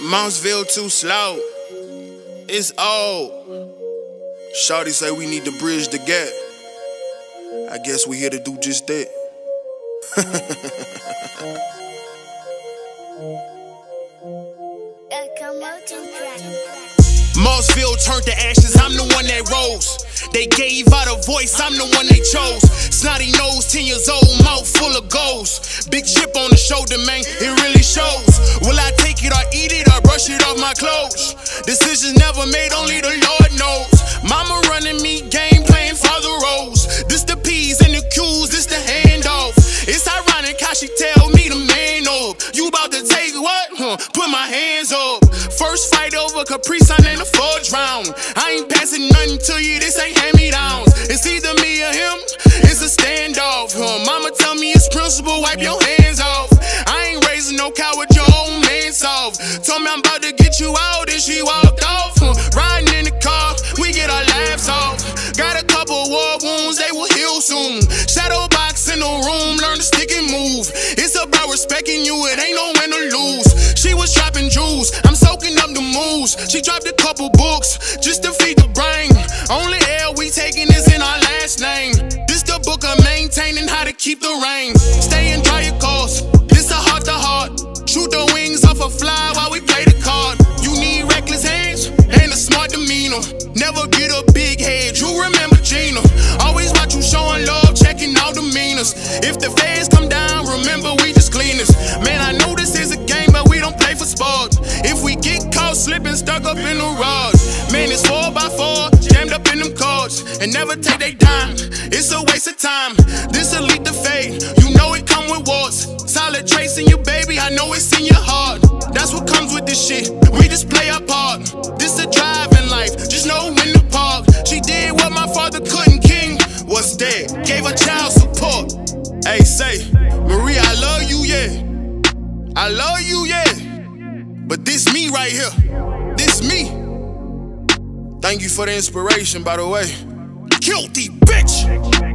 Mountsville too slow. It's old. Shawty say we need to bridge the gap. I guess we here to do just that. Mossville turned to ashes, I'm the one that rose. They gave out a voice, I'm the one they chose. Snotty nose, 10 years old, mouth full of goals. Big chip on the shoulder, man, it really shows. Will I take it or eat it or brush it off my clothes? Decisions never made, only the Lord knows. Mama running me game, playing father roles. This the P's and the Q's, this the handoff. It's ironic how she tell me the man up. You about to take what? Huh, put my hands up. First fight over Capri Sun in the fourth round. I ain't passing nothing to you, this ain't hand me downs. It's either me or him, it's a standoff. Huh? Mama tell me it's principle, wipe your hands Told me I'm about to get you out, and she walked off. Riding in the car, we get our laughs off. Got a couple war wounds, they will heal soon. Shadow box in the room, learn to stick and move. It's about respecting you, it ain't no win or lose. She was dropping jewels, I'm soaking up the moves. She dropped a couple books just to feed the brain. Only L we taking is in our last name. This the book of maintaining how to keep the rain. Demeanor. Never get a big head. You remember Gina. Always watch you showing love, checking all demeanors. If the feds come down, remember we just cleaners. Man, I know this is a game, but we don't play for sport. If we get caught slipping, stuck up in the rod. Man, it's four by four, jammed up in them cards. And never take they dime. It's a waste of time. This elite the fade. You know it come with warts. Solid trace in you, baby. I know it's in your heart. That's what comes with this shit. We just play our part. Life. Just know when to park. She did what my father couldn't. King was dead. Gave her child support. Hey, say, Marie, I love you, yeah. I love you, yeah. But this me right here. This me. Thank you for the inspiration, by the way. Guilty bitch.